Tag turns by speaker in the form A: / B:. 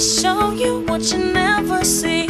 A: show you what you never see.